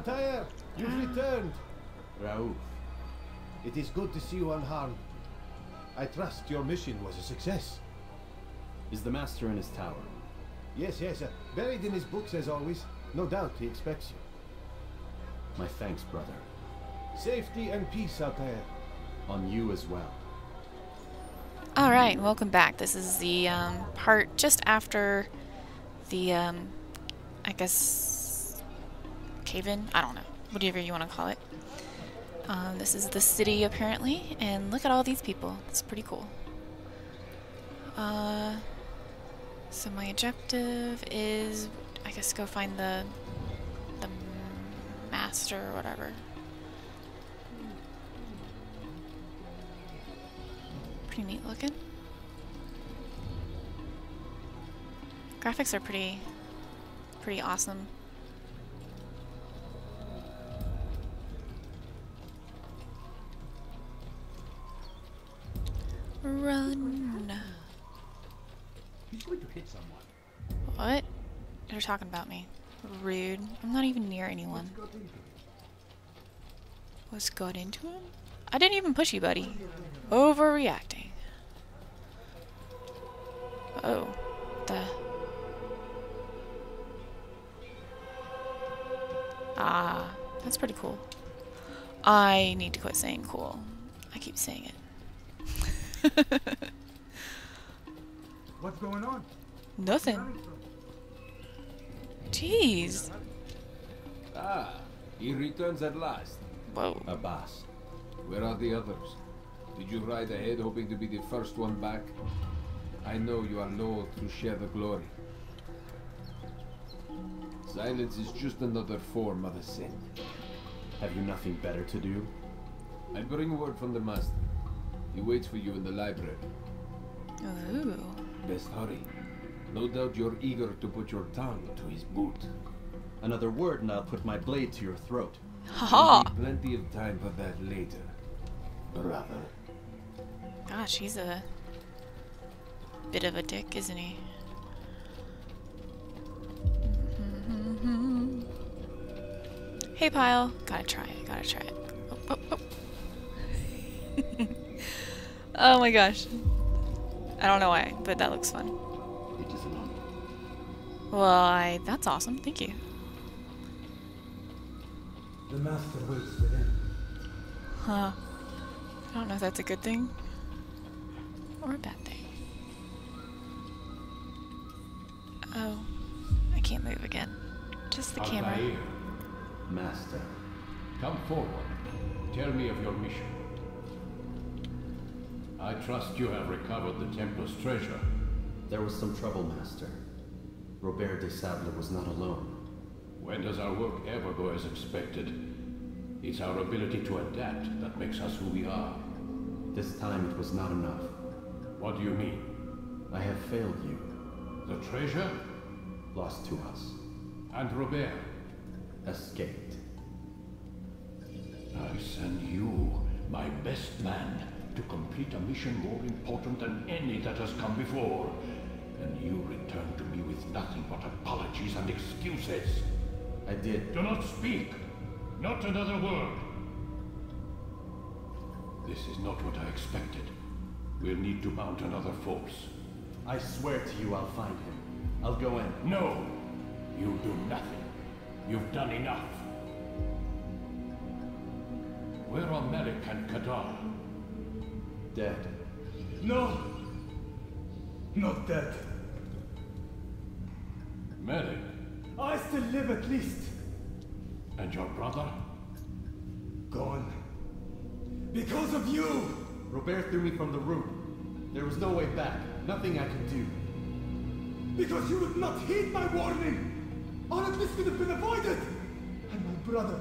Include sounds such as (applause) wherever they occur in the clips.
Altair, you've returned. Rauf. It is good to see you unharmed. I trust your mission was a success. Is the Master in his tower? Yes, yes, uh, buried in his books as always. No doubt he expects you. My thanks, brother. Safety and peace, Altair. On you as well. Alright, welcome back. This is the um, part just after the, um, I guess, cave-in? I don't know. Whatever you want to call it. Um, this is the city, apparently, and look at all these people. It's pretty cool. Uh, so my objective is, I guess, go find the, the master or whatever. Pretty neat looking. Graphics are pretty, pretty awesome. Run. He's going to hit someone. What? You're talking about me. Rude. I'm not even near anyone. Got into it. What's got into him? I didn't even push you, buddy. Overreacting. Oh. The... Ah, that's pretty cool. I need to quit saying cool. I keep saying it. (laughs) What's going on? Nothing. Jeez. Ah, he returns at last. Whoa. Abbas, where are the others? Did you ride ahead hoping to be the first one back? I know you are loath to share the glory. Silence is just another form of a sin. Have you nothing better to do? I bring word from the master. He waits for you in the library. Ooh. Best hurry. No doubt you're eager to put your tongue to his boot. Another word and I'll put my blade to your throat. Ha! There'll plenty of time for that later, brother. Gosh, he's a bit of a dick, isn't he? Mm-hmm. Hey, Pile. Gotta try it. Gotta try it. Oh, oh, oh. Oh my gosh. I don't know why, but that looks fun. It is an honor. Well, I, that's awesome. Thank you. The master waits within. Huh. I don't know if that's a good thing or a bad thing. Oh, I can't move again. Just the camera. Master. come forward. Tell me of your mission. I trust you have recovered the Templar's treasure. There was some trouble, Master. Robert de Sable was not alone. When does our work ever go as expected? It's our ability to adapt that makes us who we are. This time it was not enough. What do you mean? I have failed you. The treasure? Lost to us. And Robert? Escaped. I send you, my best man, to complete a mission more important than any that has come before. And you return to me with nothing but apologies and excuses. I did. Do not speak. Not another word. This is not what I expected. We'll need to mount another force. I swear to you I'll find him. I'll go in. No! You do nothing. You've done enough. Where are Malik and Kadar? Dead. No! Not dead. Malik I still live at least. and your brother? Gone. Because of you! Robert threw me from the roof. There was no way back. Nothing I could do. Because you would not heed my warning! All of this could have been avoided! And my brother...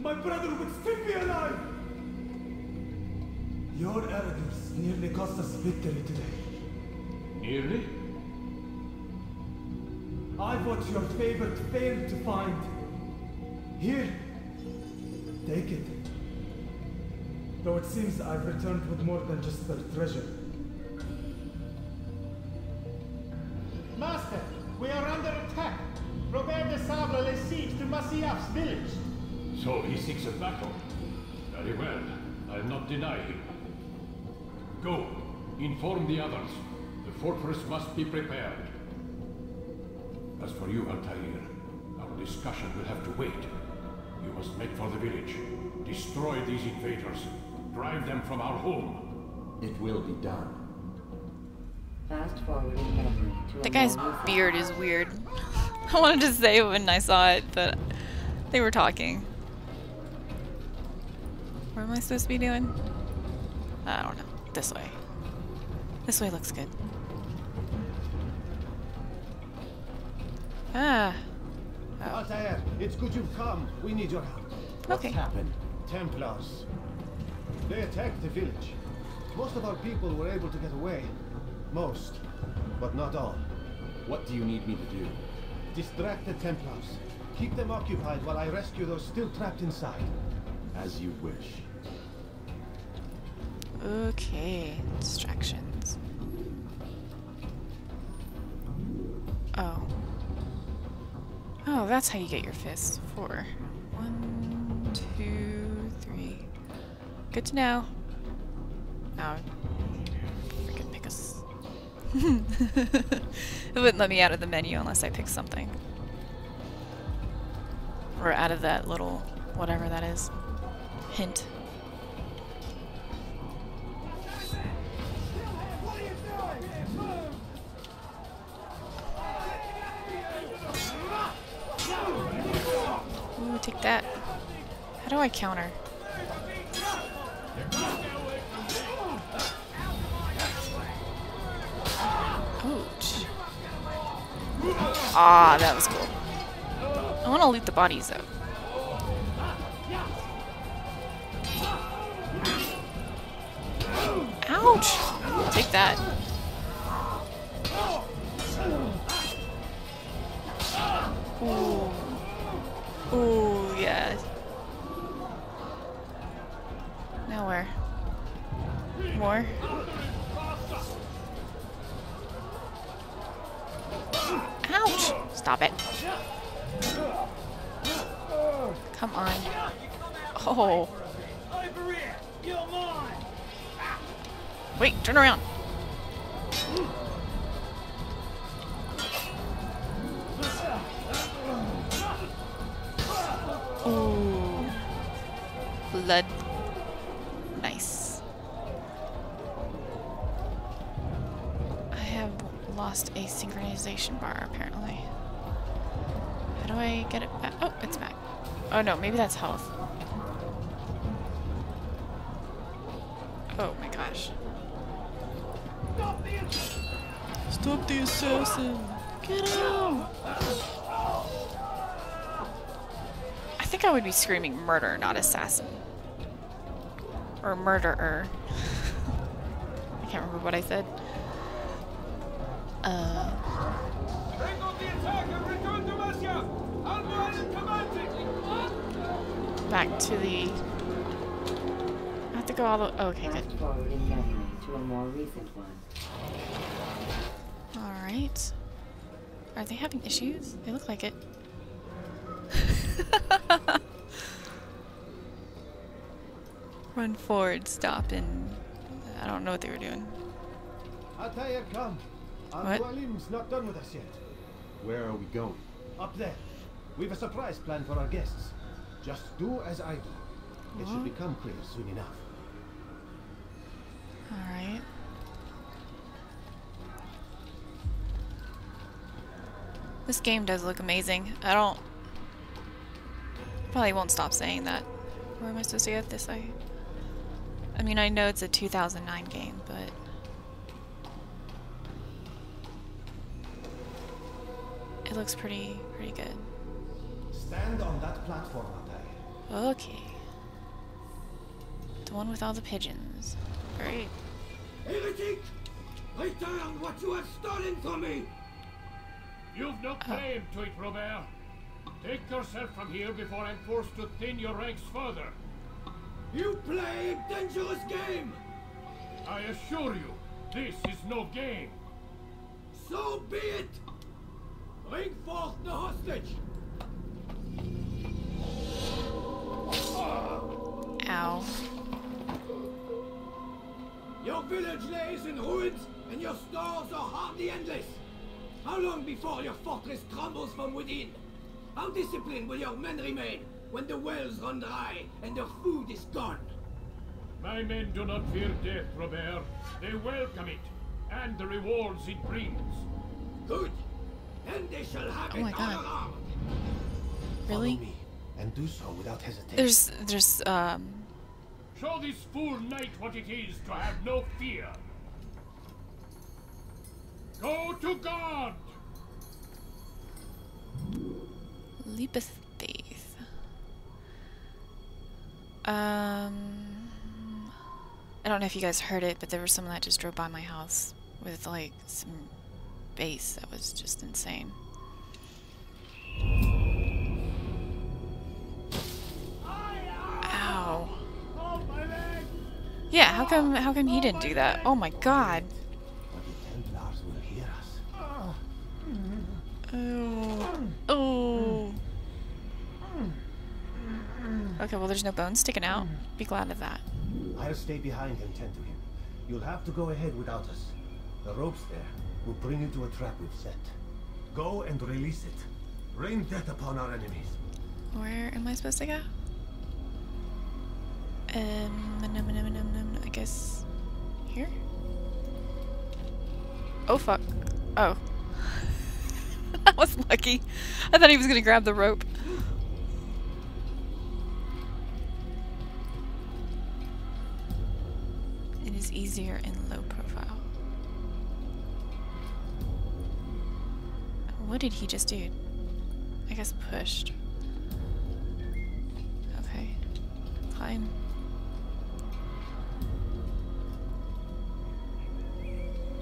My brother would still be alive! Your arrogance nearly cost us victory today. Nearly? I've what your favorite failed to find. Here. Take it. Though it seems I've returned with more than just the treasure. Master, we are under attack. Robert de Sable lays siege to Mas Masyaf's village. So he seeks a battle. Very well. I'll not deny him. Go. Inform the others. The fortress must be prepared. As for you, Altair, our discussion will have to wait. You must make for the village. Destroy these invaders. Drive them from our home. It will be done. Fast forwarding memory The guy's beard is weird. (laughs) I wanted to say it when I saw it, but they were talking. What am I supposed to be doing? I don't know. This way. This way looks good. Ah. Oh, Altair, it's good you've come. We need your help. okay. happened? Templars. They attacked the village. Most of our people were able to get away. Most, but not all. What do you need me to do? Distract the Templars. Keep them occupied while I rescue those still trapped inside. As you wish. Okay. Distractions. Oh. Oh, that's how you get your fists. Four. One, two, three. Good to know. Now, freaking pick us. (laughs) it wouldn't let me out of the menu unless I pick something. Or out of that little whatever that is. Hint. That. How do I counter? Ouch. Ah, that was cool. I want to loot the bodies though. Ouch! Take that. Ooh. Ooh, yeah. Now where? More? Ouch! Stop it. Come on. Oh. Wait, turn around. Blood. Nice. I have lost a synchronization bar, apparently. How do I get it back? Oh, it's back. Oh no, maybe that's health. Oh my gosh. Stop the assassin! Get him! I think I would be screaming murder, not assassin. Or murderer. I can't remember what I said. Uh, back to the. I have to go all the. oh, okay, good. Alright. Are they having issues? They look like it. (laughs) Run forward, stop, and I don't know what they were doing. Altair, come. Our What? Mualim's not done with us yet. Where are we going? Up there. We've a surprise plan for our guests. Just do as I do. It should become clear soon enough. Alright. This game does look amazing. I don't... Probably won't stop saying that. Where am I supposed to get this? I... I mean, I know it's a 2009 game, but... It looks pretty, pretty good. Stand on that platform, Altair. Okay. The one with all the pigeons. Great. Heretic! Write down what you have stolen from me! You've no oh. claim to it, Robert. Take yourself from here before I'm forced to thin your ranks further. You play a dangerous game! I assure you, this is no game! So be it! Bring forth the hostage! Ow. Your village lays in ruins, and your stores are hardly endless! How long before your fortress crumbles from within? How disciplined will your men remain? When the wells run dry and the food is gone? My men do not fear death, Robert. They welcome it, and the rewards it brings. Good. Then they shall have Oh it my all God. around. Really? Follow me, and do so without hesitation. There's there's um Show this fool knight what it is to have no fear. Go to God! leap Um I don't know if you guys heard it, but there was someone that just drove by my house with like some bass that was just insane. Ow. Yeah, how come how come he didn't do that? Oh my god. But the Templars will hear us. Oh. Oh. Okay, well there's no bones sticking out. Be glad of that. I'll stay behind and tend to him. You'll have to go ahead without us. The ropes there will bring you to a trap we've set. Go and release it. Rain death upon our enemies. Where am I supposed to go? Um, num, num, num, num, num, I guess here. Oh fuck! Oh, (laughs) that was lucky. I thought he was gonna grab the rope. Easier in low profile. What did he just do? I guess pushed. Okay. Climb.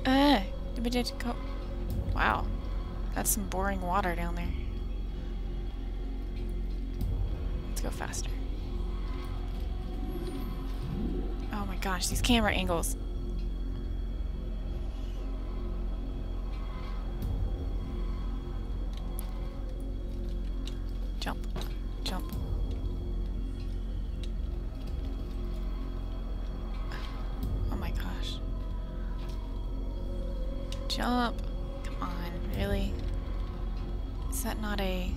Ah! Did it go? Wow. That's some boring water down there. Let's go faster. Gosh, these camera angles. Jump. Jump. Oh my gosh. Jump. Come on, really? Is that not a...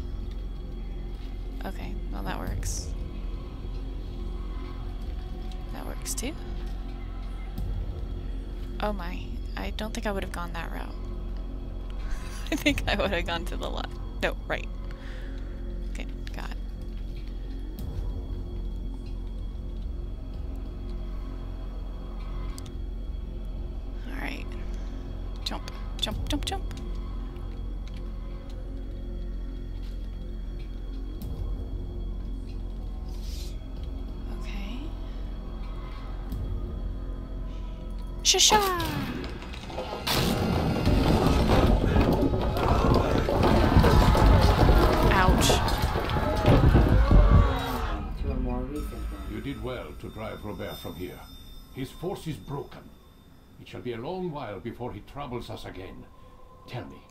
Okay, well that works. Works too. Oh my, I don't think I would have gone that route. (laughs) I think I would have gone to the left. No, right. Good God. Alright. Jump, jump, jump, jump. Shasha! Ouch. To a more recent one. You did well to drive Robert from here. His force is broken. It shall be a long while before he troubles us again. Tell me,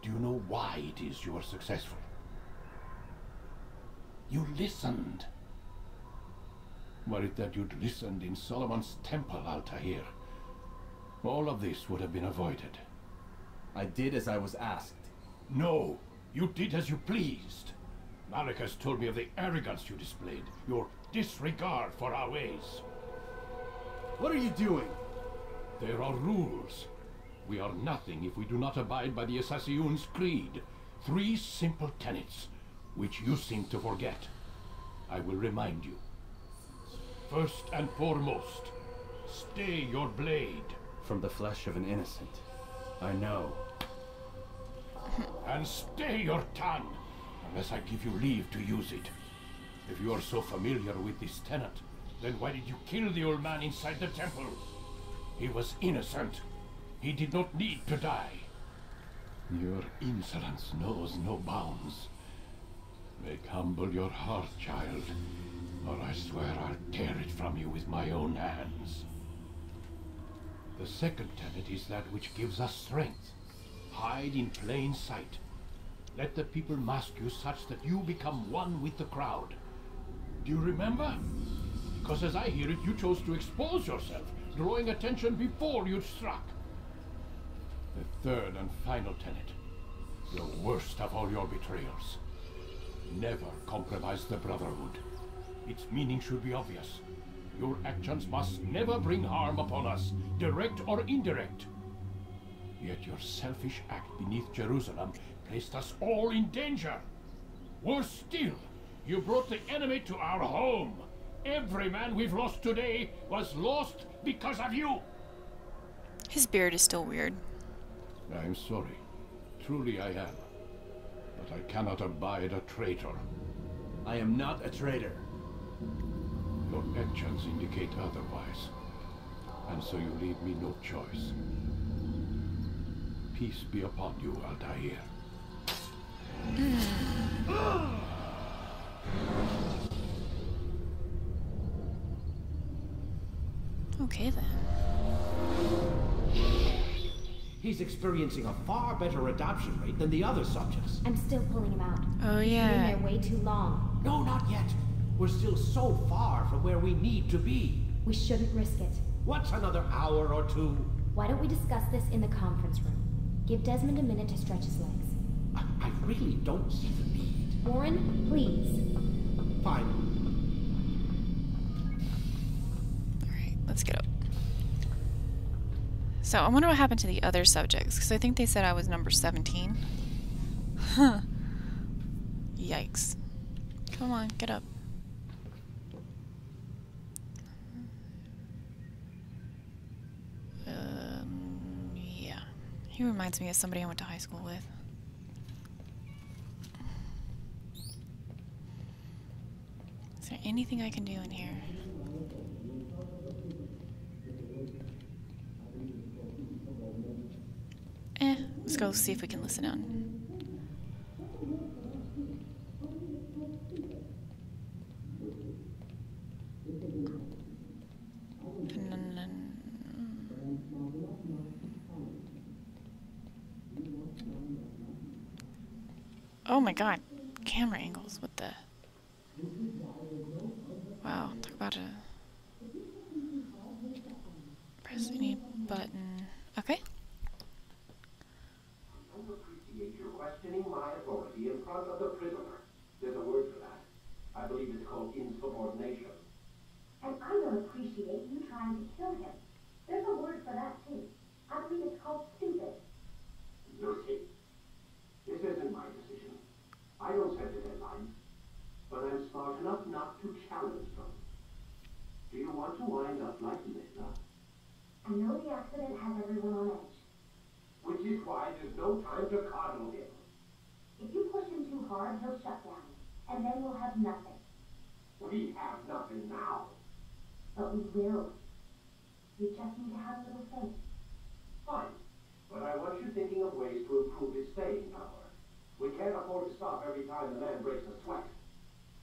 do you know why it is you are successful? You listened. Were it that you'd listened in Solomon's temple, Altair, all of this would have been avoided. I did as I was asked. No, you did as you pleased. Malik has told me of the arrogance you displayed, your disregard for our ways. What are you doing? There are rules. We are nothing if we do not abide by the Assassin's creed. Three simple tenets, which you seem to forget. I will remind you. First and foremost, stay your blade, From the flesh of an innocent. I know. and stay your tongue, unless I give you leave to use it. If you are so familiar with this tenet, then why did you kill the old man inside the temple? He was innocent. He did not need to die. Your insolence knows no bounds. Make humble your heart, child, or I swear I'll tear it from you with my own hands. The second tenet is that which gives us strength. Hide in plain sight. Let the people mask you such that you become one with the crowd. Do you remember? Because as I hear it, you chose to expose yourself drawing attention before you struck. The third and final tenet. The worst of all your betrayals. Never compromise the Brotherhood. Its meaning should be obvious. Your actions must never bring harm upon us, direct or indirect. Yet your selfish act beneath Jerusalem placed us all in danger. Worse still, you brought the enemy to our home. Every man we've lost today was lost because of you. His beard is still weird. I'm sorry. Truly I am. But I cannot abide a traitor. I am not a traitor. Your actions indicate otherwise. And so you leave me no choice. Peace be upon you, Altair. (sighs) Okay then. He's experiencing a far better adoption rate than the other subjects. I'm still pulling him out. Oh He's been in there way too long. No, not yet. We're still so far from where we need to be. We shouldn't risk it. What's another hour or two? Why don't we discuss this in the conference room? Give Desmond a minute to stretch his legs. I, I really don't see the need. Warren, please. Fine. Alright, let's get up. So, I wonder what happened to the other subjects, because I think they said I was number 17. Huh. Yikes. Come on, get up. Um, yeah. He reminds me of somebody I went to high school with. Is there anything I can do in here? Eh, let's go see if we can listen in. Oh my god, camera angles, what the? Wow, talk about a. Press any button. Okay. of the prisoner. There's a word for that. I believe it's called insubordination. And I don't appreciate you trying to kill him. There's a word for that too. I believe it's called stupid. Lucy, this isn't my decision. I don't set the deadlines, but I'm smart enough not to challenge them. Do you want to wind up like Linda? I know the accident has everyone on edge. Which is why there's no time to coddle him. If you push him too hard, he'll shut down. And then we'll have nothing. We have nothing now. But we will. We just need to have a little faith. Fine, but I want you thinking of ways to improve his staying power. We can't afford to stop every time the man breaks a sweat.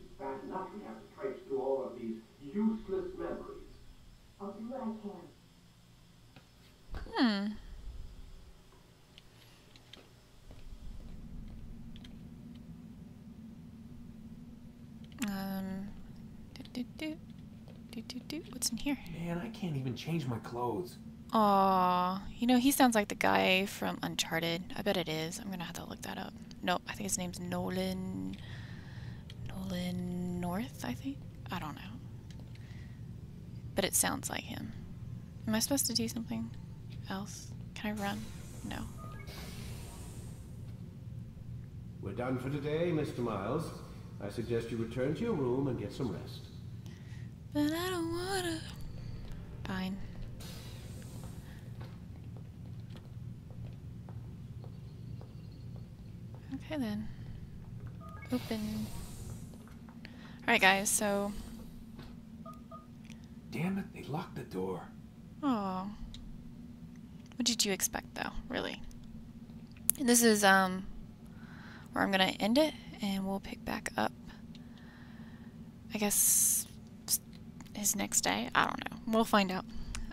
It's bad enough we have to traipse through all of these useless memories. I'll do what I can. Hmm. Um. Do, do, do. Do, do, do. What's in here? Man, I can't even change my clothes. Aw, you know, he sounds like the guy from Uncharted. I bet it is. I'm gonna have to look that up. Nope, I think his name's Nolan. Nolan North, I think? I don't know. But it sounds like him. Am I supposed to do something else? Can I run? No. We're done for today, Mr. Miles. I suggest you return to your room and get some rest. But I don't wanna. Fine. Okay then. Open. Alright guys, so Damn it, they locked the door. Oh. What did you expect though, really? And this is um where I'm gonna end it and we'll pick back up I guess his next day. I don't know. We'll find out.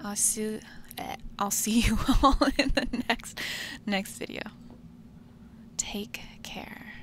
I'll see I'll see (laughs) you all in the next next video. Take care.